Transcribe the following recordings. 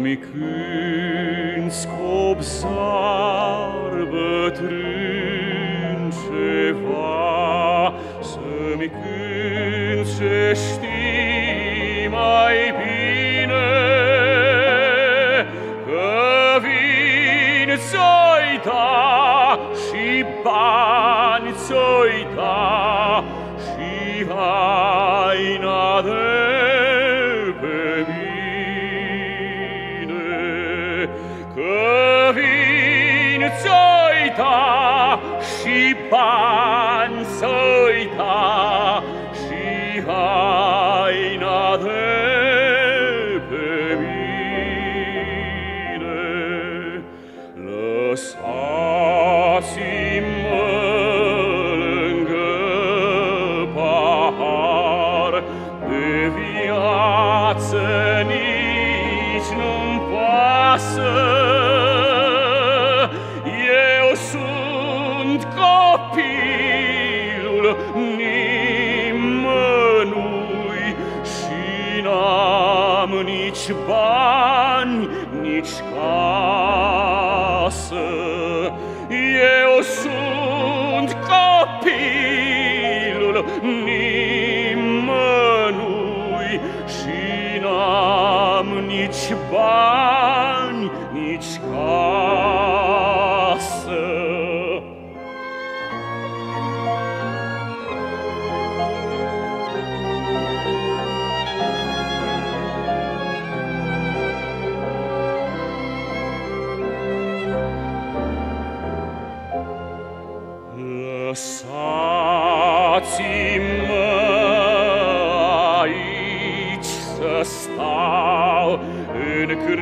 mi kynsk obsar bătrân ceva, să mi kynsk ce știi mai bine, că vin țoita și bani. uita și bani să uita și haina de pe mine. Lăsați-mă lângă pahar de viață nici nu-mi pasă nici bani, nici casă. Eu sunt copilul nimănui Și n-am nici bani,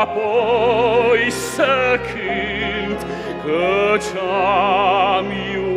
apoi secint, căci am iubit.